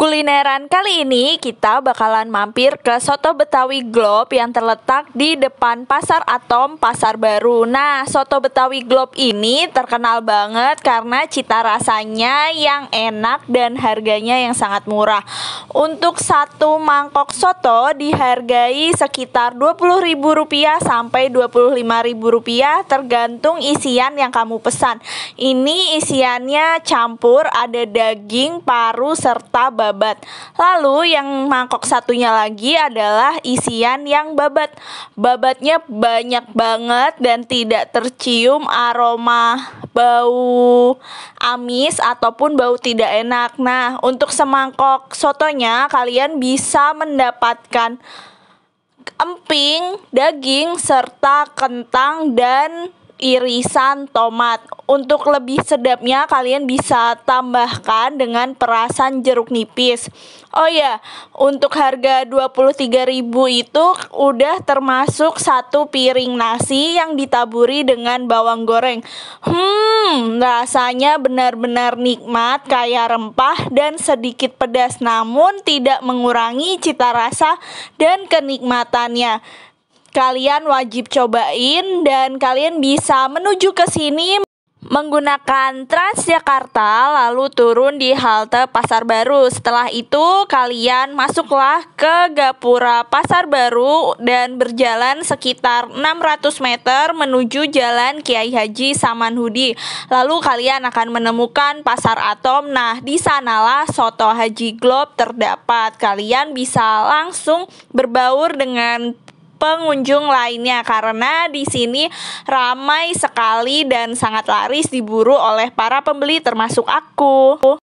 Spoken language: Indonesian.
Kulineran kali ini kita bakalan mampir ke Soto Betawi Globe yang terletak di depan Pasar Atom Pasar Baru. Nah, Soto Betawi Globe ini terkenal banget karena cita rasanya yang enak dan harganya yang sangat murah. Untuk satu mangkok soto dihargai sekitar Rp20.000 sampai Rp25.000 tergantung isian yang kamu pesan. Ini isiannya campur ada daging, paru serta babat babat. Lalu yang mangkok satunya lagi adalah isian yang babat. Babatnya banyak banget dan tidak tercium aroma bau amis ataupun bau tidak enak. Nah, untuk semangkok sotonya kalian bisa mendapatkan emping, daging serta kentang dan irisan tomat. Untuk lebih sedapnya kalian bisa tambahkan dengan perasan jeruk nipis. Oh ya, untuk harga 23.000 itu udah termasuk satu piring nasi yang ditaburi dengan bawang goreng. Hmm, rasanya benar-benar nikmat, kaya rempah dan sedikit pedas namun tidak mengurangi cita rasa dan kenikmatannya kalian wajib cobain dan kalian bisa menuju ke sini menggunakan Transjakarta lalu turun di halte Pasar Baru. Setelah itu kalian masuklah ke Gapura Pasar Baru dan berjalan sekitar 600 meter menuju Jalan Kiai Haji Samanhudi. Lalu kalian akan menemukan Pasar Atom. Nah, di sanalah soto Haji Globe terdapat. Kalian bisa langsung berbaur dengan pengunjung lainnya karena di sini ramai sekali dan sangat laris diburu oleh para pembeli termasuk aku.